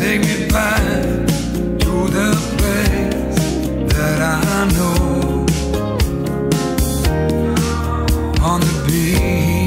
Take me back to the place that I know on the beach.